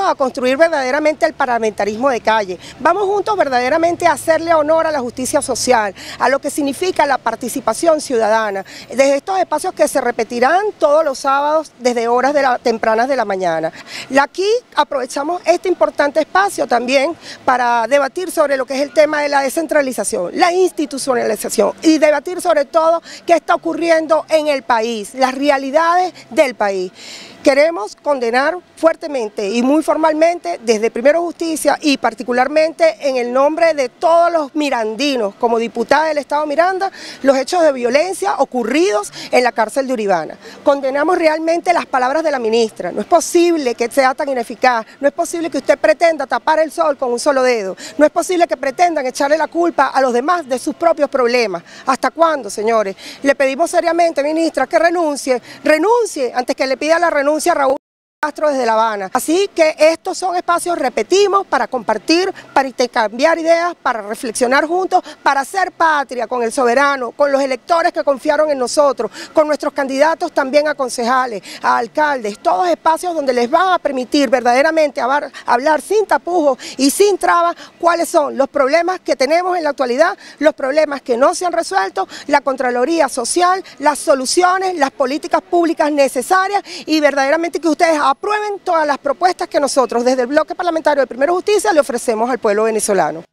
a construir verdaderamente el parlamentarismo de calle. Vamos juntos verdaderamente a hacerle honor a la justicia social, a lo que significa la participación ciudadana, desde estos espacios que se repetirán todos los sábados desde horas de la, tempranas de la mañana. Aquí aprovechamos este importante espacio también para debatir sobre lo que es el tema de la descentralización, la institucionalización y debatir sobre todo qué está ocurriendo en el país, las realidades del país. Queremos condenar fuertemente y muy formalmente desde Primero Justicia y particularmente en el nombre de todos los mirandinos, como diputada del Estado Miranda, los hechos de violencia ocurridos en la cárcel de Uribana. Condenamos realmente las palabras de la ministra. No es posible que sea tan ineficaz, no es posible que usted pretenda tapar el sol con un solo dedo, no es posible que pretendan echarle la culpa a los demás de sus propios problemas. ¿Hasta cuándo, señores? Le pedimos seriamente, ministra, que renuncie, renuncie antes que le pida la renuncia Raúl Castro desde La Habana. Así que estos son espacios, repetimos, para compartir, para intercambiar ideas, para reflexionar juntos, para hacer patria con el soberano, con los electores que confiaron en nosotros, con nuestros candidatos también a concejales, a alcaldes, todos espacios donde les van a permitir verdaderamente hablar, sin tapujos y sin trabas cuáles son los problemas que tenemos en la actualidad, los problemas que no se han resuelto, la Contraloría Social, las soluciones, las políticas públicas necesarias y verdaderamente que ustedes aprueben todas las propuestas que nosotros desde el bloque parlamentario de Primero Justicia le ofrecemos al pueblo venezolano.